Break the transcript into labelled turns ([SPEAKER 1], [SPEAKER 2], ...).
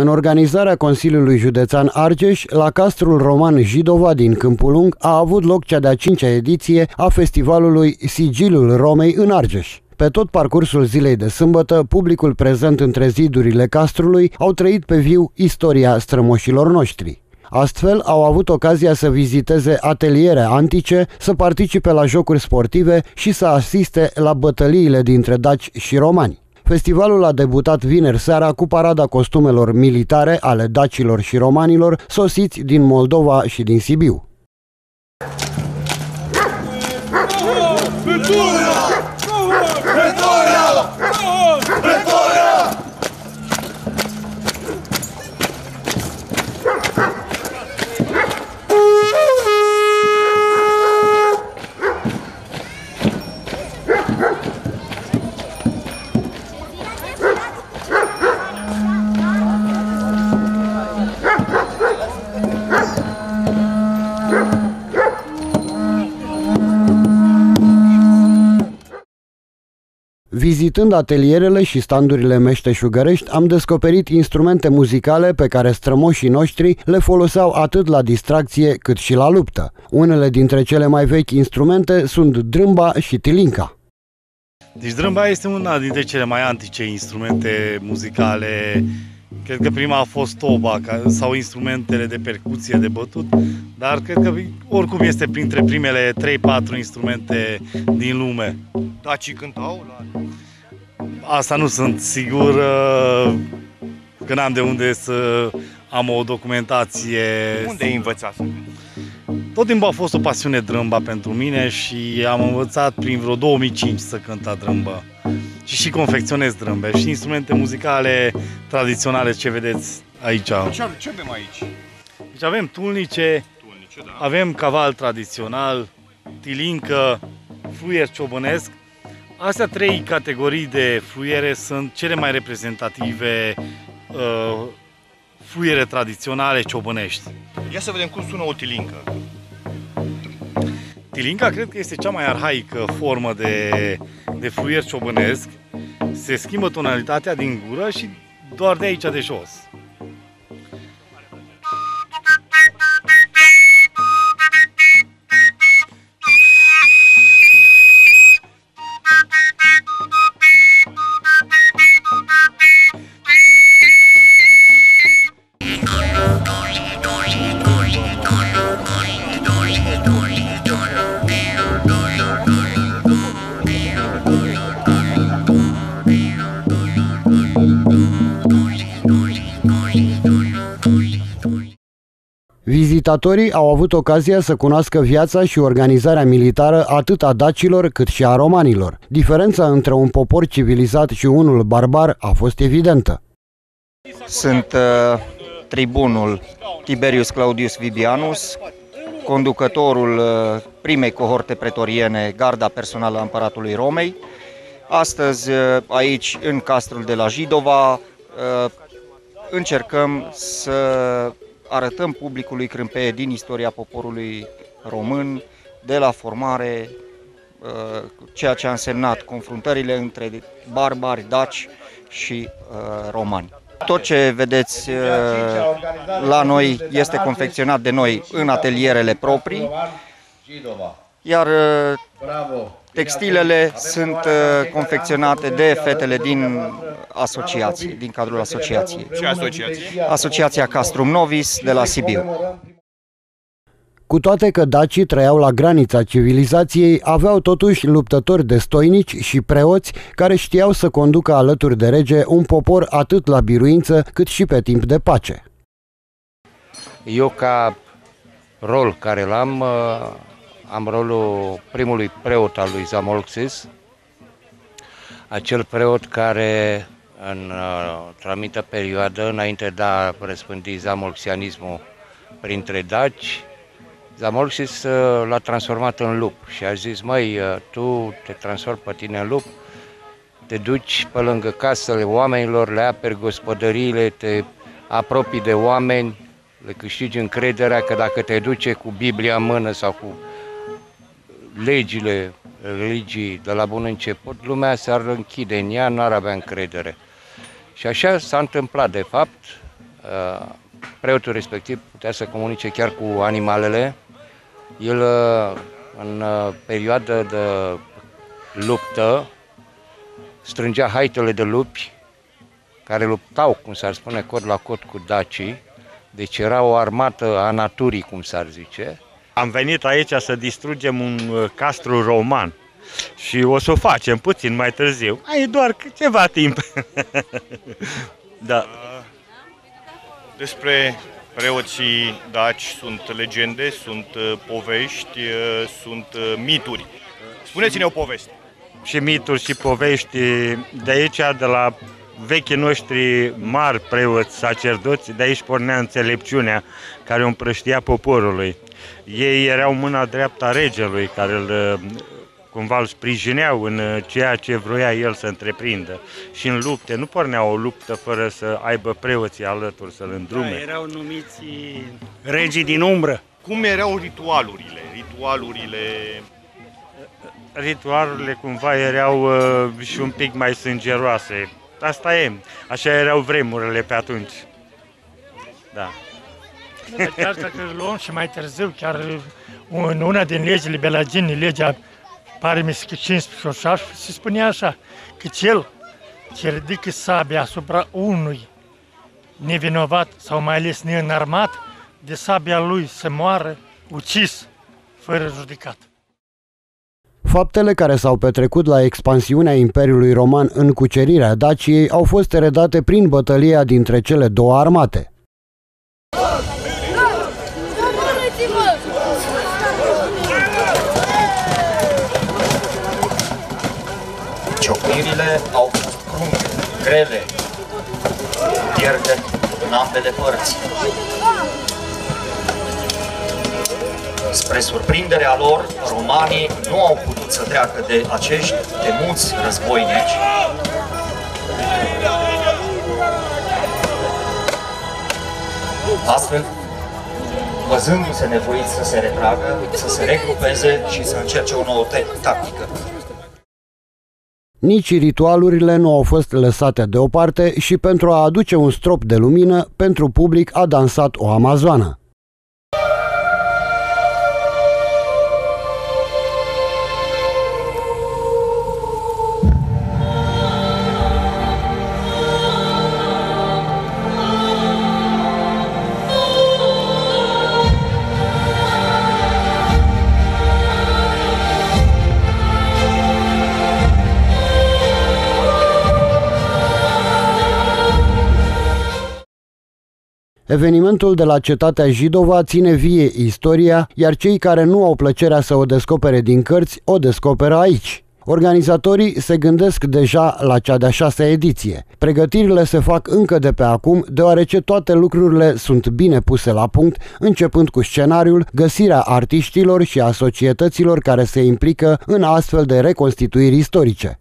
[SPEAKER 1] În organizarea Consiliului Județean Argeș, la castrul roman Jidova din Câmpul Lung, a avut loc cea de-a cincea ediție a festivalului Sigilul Romei în Argeș. Pe tot parcursul zilei de sâmbătă, publicul prezent între zidurile castrului au trăit pe viu istoria strămoșilor noștri. Astfel, au avut ocazia să viziteze ateliere antice, să participe la jocuri sportive și să asiste la bătăliile dintre daci și romani. Festivalul a debutat vineri seara cu parada costumelor militare ale dacilor și romanilor sosiți din Moldova și din Sibiu. Vizitând atelierele și standurile meșteșugărești, am descoperit instrumente muzicale pe care strămoșii noștri le foloseau atât la distracție cât și la luptă. Unele dintre cele mai vechi instrumente sunt drâmba și tilinca.
[SPEAKER 2] Deci drâmba este una dintre cele mai antice instrumente muzicale. Cred că prima a fost toba sau instrumentele de percuție de bătut, dar cred că oricum este printre primele 3-4 instrumente din lume.
[SPEAKER 3] Dacii cântau la...
[SPEAKER 2] Asta nu sunt sigur, uh, că n-am de unde să am o documentație.
[SPEAKER 3] Unde ai învățat să
[SPEAKER 2] Tot timpul a fost o pasiune drâmba pentru mine și am învățat prin vreo 2005 să cânta drâmbă. Și și confecționez drâmbe și instrumente muzicale tradiționale ce vedeți aici. Ce,
[SPEAKER 3] ce avem aici?
[SPEAKER 2] Deci avem tulnice, tulnice da. avem caval tradițional, tilincă, fluier ciobănesc Astea trei categorii de fluiere sunt cele mai reprezentative uh, fluiere tradiționale ciobănești.
[SPEAKER 3] Ia să vedem cum sună o tilincă.
[SPEAKER 2] Tilinca cred că este cea mai arhaică formă de, de fluier ciobănesc. Se schimbă tonalitatea din gură și doar de aici de jos.
[SPEAKER 1] Vizitatorii au avut ocazia să cunoască viața și organizarea militară atât a dacilor cât și a romanilor. Diferența între un popor civilizat și unul barbar a fost evidentă.
[SPEAKER 4] Sunt uh, tribunul Tiberius Claudius Vibianus, conducătorul uh, primei cohorte pretoriene, garda personală a împăratului Romei. Astăzi, uh, aici, în castrul de la Jidova, uh, încercăm să arătăm publicului crâmpeie din istoria poporului român, de la formare, uh, ceea ce a însemnat confruntările între barbari, daci și uh, romani. Tot ce vedeți uh, la noi este confecționat de noi în atelierele proprii, iar Textilele sunt uh, confecționate de fetele din asociație, din cadrul asociației.
[SPEAKER 3] Ce asociație?
[SPEAKER 4] Asociația Castrum Novis de la Sibiu.
[SPEAKER 1] Cu toate că dacii trăiau la granița civilizației, aveau totuși luptători destoinici și preoți care știau să conducă alături de rege un popor atât la biruință cât și pe timp de pace.
[SPEAKER 5] Eu ca rol care l-am, uh, am rolul primului preot al lui Zamolxis, acel preot care în o anumită perioadă, înainte de a răspândi zamolxianismul printre daci, Zamolxis uh, l-a transformat în lup și a zis, măi, uh, tu te transformi pe tine în lup, te duci pe lângă casele oamenilor, le aperi gospodăriile, te apropii de oameni, le câștigi încrederea că dacă te duce cu Biblia în mână sau cu legile religii de la bun început, lumea s-ar închide în ea, n-ar avea încredere. Și așa s-a întâmplat, de fapt, uh, preotul respectiv putea să comunice chiar cu animalele. El, uh, în uh, perioada de luptă, strângea haitele de lupi care luptau, cum s-ar spune, cod la cod cu dacii. Deci era o armată a naturii, cum s-ar zice.
[SPEAKER 6] Am venit aici să distrugem un uh, castru roman și o să o facem puțin mai târziu. Ai doar ceva timp. da.
[SPEAKER 3] Despre preoții daci sunt legende, sunt uh, povești, uh, sunt uh, mituri. Spuneți-ne o poveste.
[SPEAKER 6] Și mituri și povești de aici, de la vechii noștri mari preoți, sacerdoți, de aici pornea înțelepciunea care o împrăștia poporului. Ei erau mâna dreaptă a regelui, care îl, cumva îl sprijineau în ceea ce vroia el să întreprindă. Și în lupte, nu pornea o luptă fără să aibă preoții alături să-l îndrume.
[SPEAKER 7] Da, erau numiți regii din umbră.
[SPEAKER 3] Cum erau ritualurile? Ritualurile
[SPEAKER 6] Ritualurile cumva erau uh, și un pic mai sângeroase. Asta e, așa erau vremurile pe atunci. Da.
[SPEAKER 8] Pe asta că luăm și mai târziu, chiar în una din legile Belagini, legea pare mi că 15 sau 16, se spunea așa, că cel ce ridică sabia asupra unui nevinovat sau mai ales neînarmat, de sabia lui să moară ucis, fără judecat.
[SPEAKER 1] Faptele care s-au petrecut la expansiunea Imperiului Roman în cucerirea Daciei au fost redate prin bătălia dintre cele două armate.
[SPEAKER 9] Ciocnirile au fost crunte, grele, pierderi în ambele părți. Spre surprinderea lor, romanii nu au putut să treacă de acești temuți războinici Astfel, văzându-se nevoiți să se retragă, să se regrupeze și să încerce o nouă tactică.
[SPEAKER 1] Nici ritualurile nu au fost lăsate deoparte și pentru a aduce un strop de lumină, pentru public a dansat o amazoană. Evenimentul de la cetatea Jidova ține vie istoria, iar cei care nu au plăcerea să o descopere din cărți, o descoperă aici. Organizatorii se gândesc deja la cea de-a șasea ediție. Pregătirile se fac încă de pe acum, deoarece toate lucrurile sunt bine puse la punct, începând cu scenariul, găsirea artiștilor și a societăților care se implică în astfel de reconstituiri istorice.